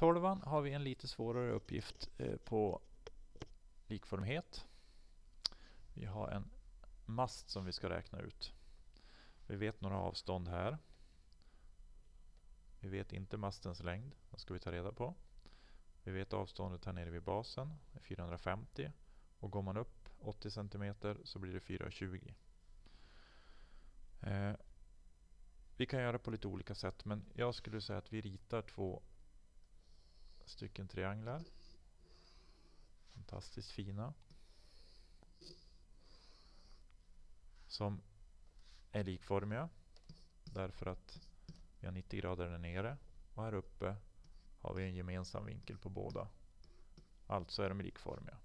Tolvan har vi en lite svårare uppgift eh, på likformighet. Vi har en mast som vi ska räkna ut. Vi vet några avstånd här. Vi vet inte mastens längd. Det ska vi ta reda på. Vi vet avståndet här nere vid basen, 450. Och går man upp 80 cm så blir det 420. Eh, vi kan göra på lite olika sätt men jag skulle säga att vi ritar två stycken trianglar. Fantastiskt fina. Som är likformiga. Därför att vi har 90 grader där nere och här uppe har vi en gemensam vinkel på båda. Alltså är de likformiga.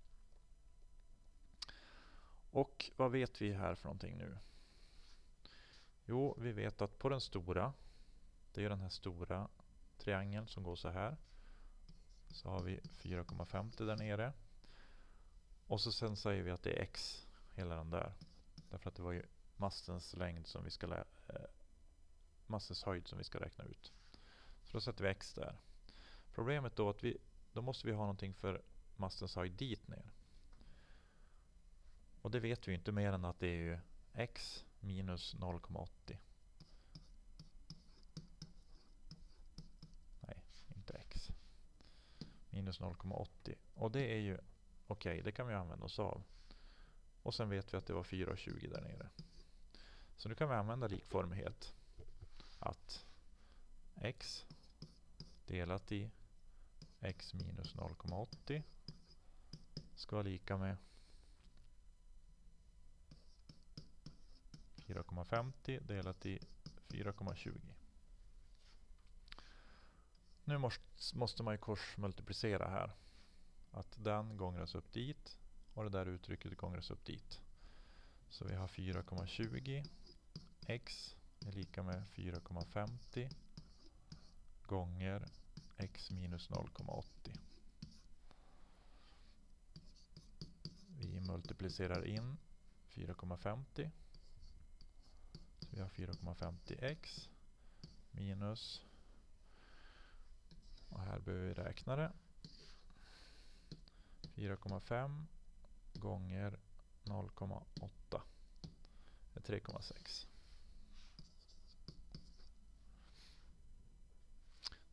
Och vad vet vi här för någonting nu? Jo, vi vet att på den stora, det är den här stora triangeln som går så här. Så har vi 4,50 där nere. Och så sen säger vi att det är x, hela den där. Därför att det var ju mastens längd som vi ska lä eh, mastens höjd som vi ska räkna ut. Så då sätter vi x där. Problemet då är att vi då måste vi ha någonting för mastens höjd dit ner. Och det vet vi inte mer än att det är ju x minus 0,80. Nej, inte x. Minus 0,80. Och det är ju okej, okay, det kan vi använda oss av. Och sen vet vi att det var 4,20 där nere. Så nu kan vi använda likformighet. Att x delat i x minus 0,80 ska vara lika med 4,50 delat i 4,20. Nu måste man ju korsmultiplicera här. Att den gångras upp dit och det där uttrycket gångras upp dit. Så vi har 4,20 x är lika med 4,50 gånger x minus 0,80. Vi multiplicerar in 4,50 vi har 4,50x minus och här behöver vi räkna det. 4,5 gånger 0,8 är 3,6.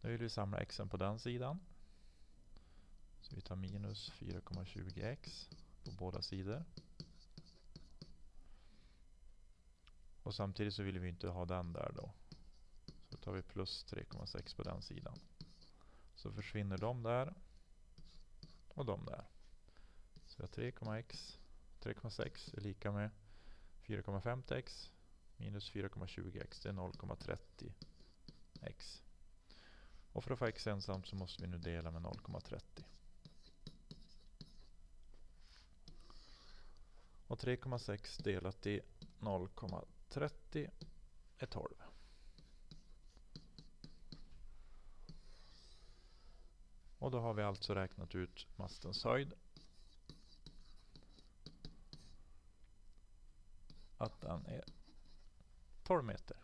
Nu vill vi samla x på den sidan. Så vi tar minus 4,20x på båda sidor. Och samtidigt så vill vi inte ha den där då. Så tar vi plus 3,6 på den sidan. Så försvinner de där. Och de där. Så har 3,x 3,6 är lika med 4,50x minus 4,20x. Det är 0,30x. Och för att få x ensamt så måste vi nu dela med 0,30. Och 3,6 delat i 0,30 är 12. Och då har vi alltså räknat ut mastens höjd. Att den är 12 meter.